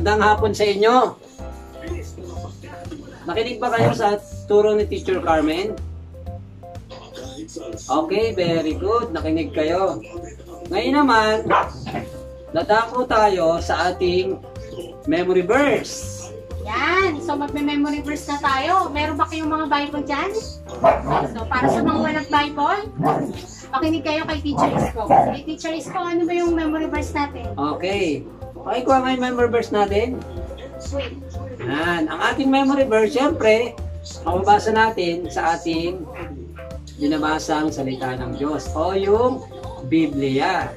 Magandang hapon sa inyo. Nakinig ba kayo sa turo ni Teacher Carmen? Okay, very good. Nakinig kayo. Ngayon naman, dadako tayo sa ating memory verse. Yan. So, magme-memory verse na tayo. Meron ba kayong mga Bible dyan? So, para sa mga walang Bible, makinig kayo kay Teacher Isko. Kay Teacher Isko, ano ba yung memory verse natin? Okay. Pakikuha nga yung memory verse natin. Yan. Ang ating memory verse, syempre, mababasa natin sa ating binabasang salita ng Diyos o yung Biblia.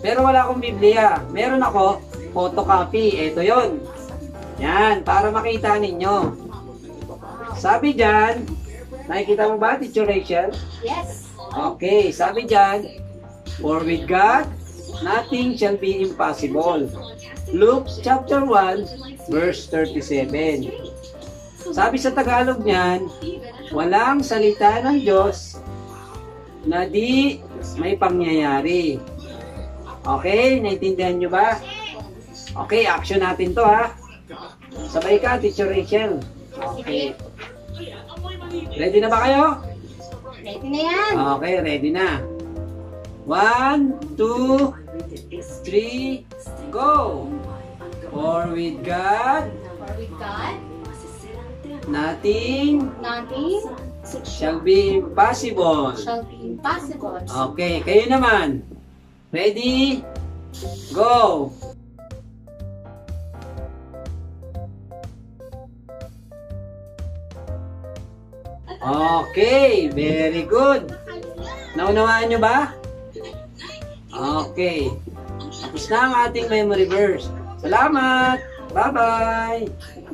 Pero wala akong Biblia. Meron ako photocopy. Ito yon. Yan, para makita ninyo. Sabi dyan, nakikita mo ba, Teacher Rachel? Yes. Okay, sabi dyan, For with God, nothing shall be impossible. Luke chapter 1, verse 37. Sabi sa Tagalog niyan, walang salita ng Diyos na di may pangyayari. Okay, naintindihan nyo ba? Okay, action natin to ha. Sabay ka, Teacher Rachel. Okay. Ready na ba kayo? Ready na yan. Okay, ready na. One, two, three, go! For with God, For with God, nothing nothing shall be impossible. shall be impossible. Okay, kayo naman. Ready? Go! Okay, very good. Naunawaan nyo ba? Okay. Tapos na ang ating memory verse. Salamat! Bye-bye!